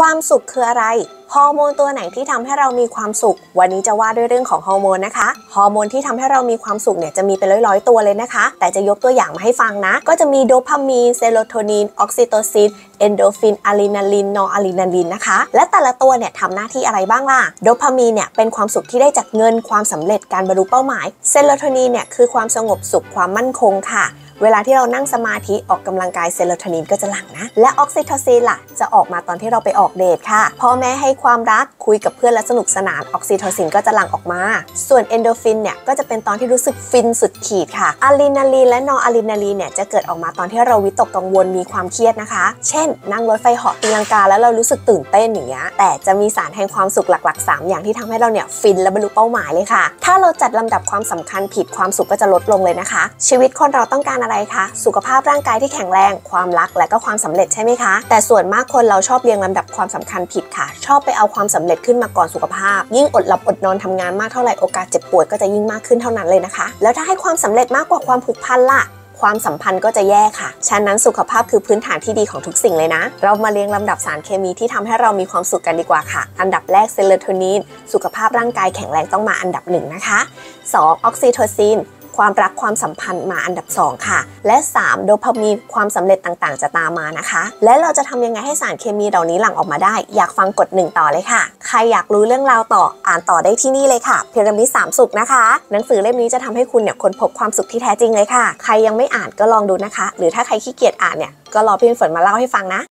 ความสุขคืออะไรฮอร์โมนตัวไหนที่ทำให้เรามีความสุข วันนี้จะว่าด้วยเรื่องของฮอร์โมนนะคะฮอร์โมนที่ทำให้เรามีความสุขเนี่ยจะมีเป็นร้อยๆตัวเลยนะคะ แต่จะยกตัวอย่างมาให้ฟังนะ ก็จะมี dopamine serotonin oxytocin endorphin adrenaline noradrenaline นะคะ และแต่ละตัวเนี่ยทำหน้าที่อะไรบ้างล่ะโดพามีนเนี่ยเป็นความสุขที่ได้จากเงินความสำเร็จการบรรลุเป้าหมาย serotonin เนี่ยคือความสงบสุขความมั่นคงค่ะ เวลาที่เรานั่งสมาธิออกกำลังกาย serotonin ก็จะหลั่งนะ และออกซิโทซินล่ะ จะออกมาตอนที่เราไปออกเดทค่ะ พ่อแม่ให้ความรักคุยกับเพื่อนและสนุกสนานออกซิโทซินก็จะหลั่งออกมา ส่วนเอนโดฟินเนี่ยก็จะเป็นตอนที่รู้สึกฟินสุดขีดค่ะอะลีนาลีนและนออะลีนาลีนเนี่ยจะเกิดออกมาตอนที่เราวิตกกังวลมีความเครียดนะคะ เช่น นั่งรถไฟเหาะตีลังกาแล้วเรารู้สึกตื่นเต้นอย่างเงี้ยแต่จะมีสารแห่งความสุขหลักๆ 3 อย่างที่ทำให้เราเนี่ยฟินและบรรลุเป้าหมายเลยค่ะ ถ้าเราจัดลำดับความสำคัญผิดความสุขก็จะลดลงเลยนะคะ ชีวิตคนเราต้องการอะไรคะ สุขภาพร่างกายที่แข็งแรง ความรักและก็ความสำเร็จใช่ไหมคะ แต่ส่วนมากคนเราชอบเรียงลำดับความสำคัญผิดค่ะ ชอบไปเอาความสำเร็จขึ้นมาก่อนสุขภาพ ยิ่งอดหลับอดนอนทำงานมากเท่าไหร่โอกาสเจ็บป่วยก็จะยิ่งมากขึ้นเท่านั้นเลยนะคะ แล้วถ้าให้ความสำเร็จมากกว่าความผูกพันล่ะความสัมพันธ์ก็จะแย่ค่ะ ฉะนั้นสุขภาพคือพื้นฐานที่ดีของทุกสิ่งเลยนะ เรามาเรียงลำดับสารเคมีที่ทำให้เรามีความสุขกันดีกว่าค่ะ อันดับแรกเซโรโทนิน สุขภาพร่างกายแข็งแรงต้องมาอันดับหนึ่งนะคะ 2. ออกซิโทซิน ความรักความสัมพันธ์มาอันดับ 2 ค่ะ และ 3 โดพามีนความสำเร็จต่างๆ จะตามมานะคะ และเราจะทำยังไงให้สารเคมีเหล่านี้หลั่งออกมาได้ อยากฟังกด 1 ต่อเลยค่ะ ใครอยากรู้เรื่องราวต่ออ่านต่อได้ที่นี่เลยค่ะพีระมิดสามสุขนะคะ หนังสือเล่มนี้จะทำให้คุณเนี่ยค้นพบความสุขที่แท้จริงเลยค่ะ ใครยังไม่อ่านก็ลองดูนะคะ หรือถ้าใครขี้เกียจอ่านเนี่ยก็รอพี่ฝนมาเล่าให้ฟังนะ